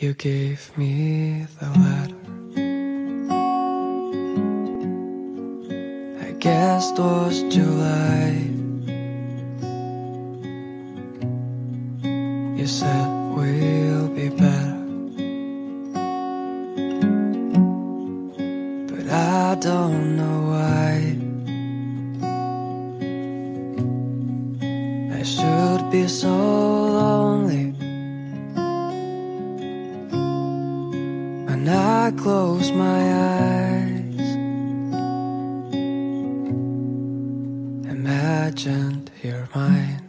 You gave me the letter. I guess it was July. You said we'll be better. But I don't know why. I should be so lonely. When I close my eyes, imagined you're mine.